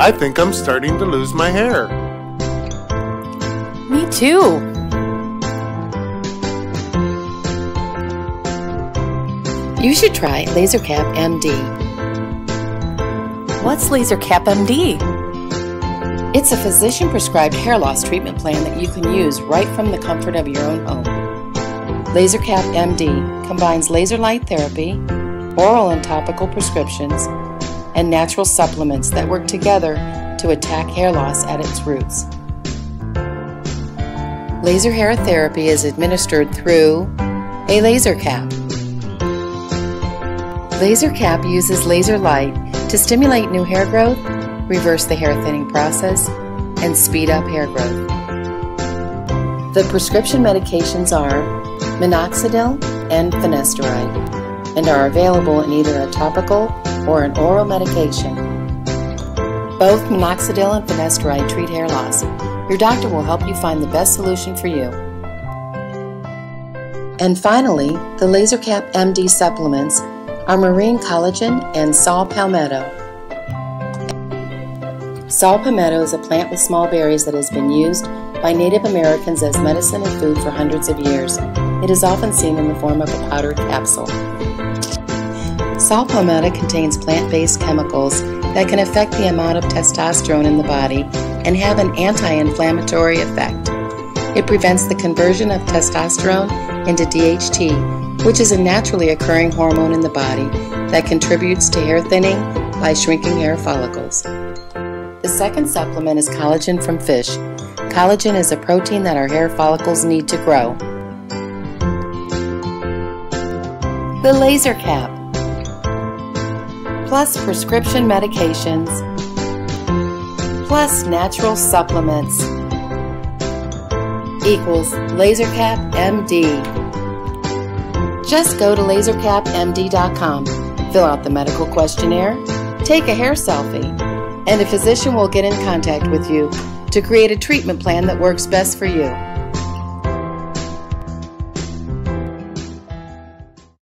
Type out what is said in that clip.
I think I'm starting to lose my hair. Me too. You should try LaserCap MD. What's LaserCap MD? It's a physician prescribed hair loss treatment plan that you can use right from the comfort of your own home. LaserCap MD combines laser light therapy, oral and topical prescriptions, and natural supplements that work together to attack hair loss at its roots. Laser hair therapy is administered through a laser cap. Laser Cap uses laser light to stimulate new hair growth, reverse the hair thinning process, and speed up hair growth. The prescription medications are minoxidil and finasteride and are available in either a topical or an oral medication. Both minoxidil and finasteride treat hair loss. Your doctor will help you find the best solution for you. And finally, the LaserCap MD supplements are marine collagen and saw palmetto. Saw palmetto is a plant with small berries that has been used by Native Americans as medicine and food for hundreds of years. It is often seen in the form of a powdered capsule. Saw contains plant-based chemicals that can affect the amount of testosterone in the body and have an anti-inflammatory effect. It prevents the conversion of testosterone into DHT, which is a naturally occurring hormone in the body that contributes to hair thinning by shrinking hair follicles. The second supplement is collagen from fish. Collagen is a protein that our hair follicles need to grow. The laser cap, plus prescription medications, plus natural supplements. Equals LaserCap MD. Just go to lasercapmd.com, fill out the medical questionnaire, take a hair selfie, and a physician will get in contact with you to create a treatment plan that works best for you.